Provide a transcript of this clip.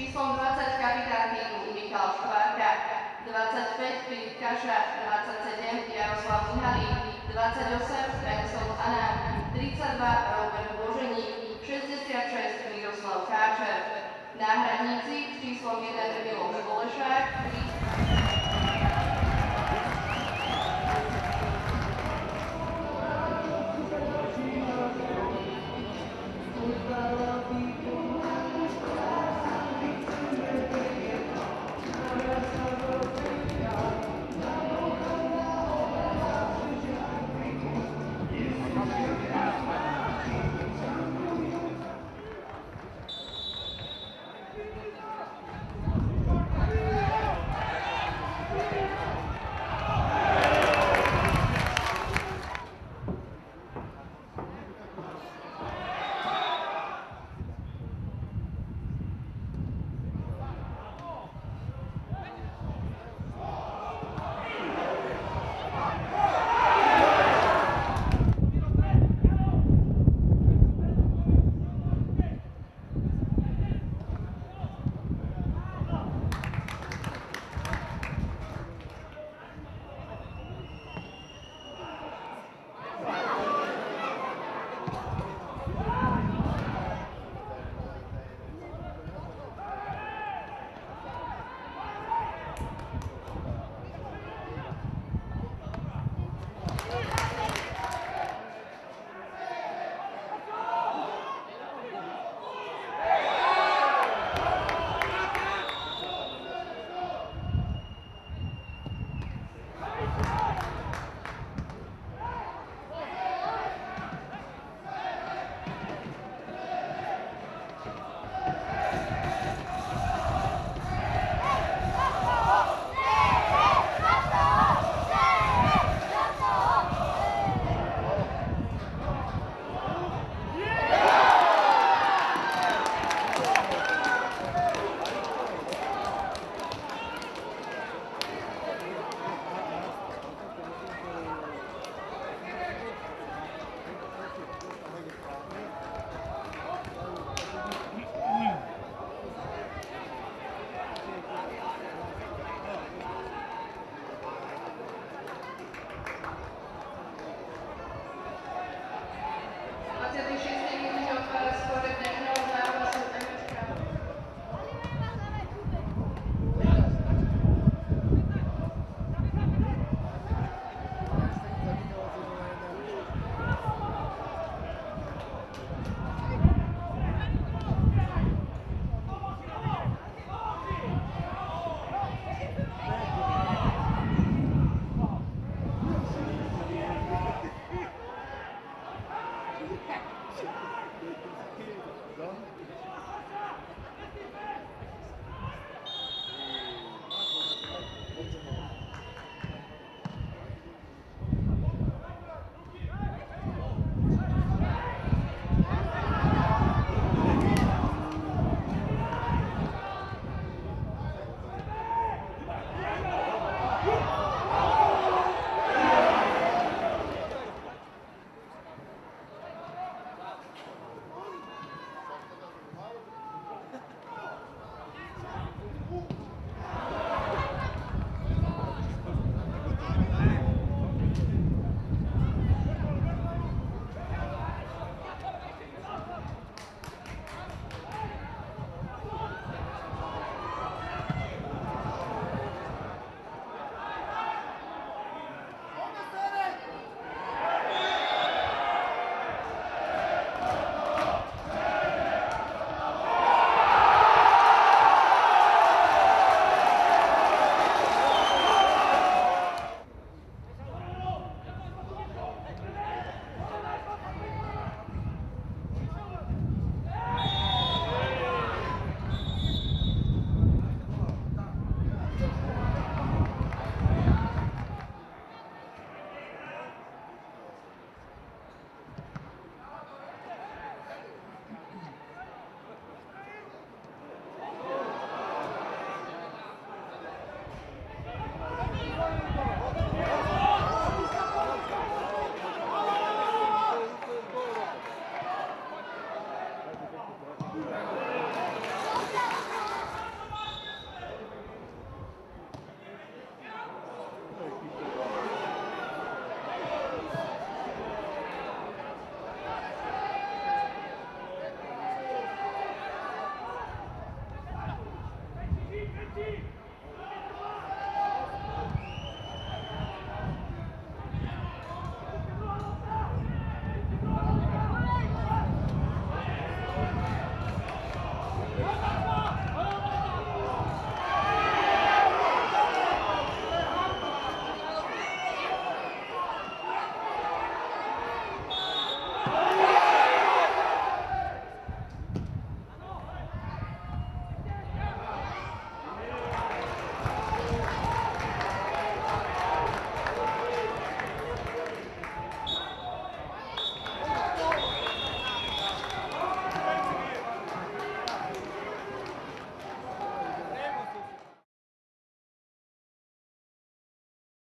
we found